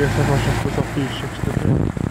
Jeszcze właśnie tu to filtrzyk,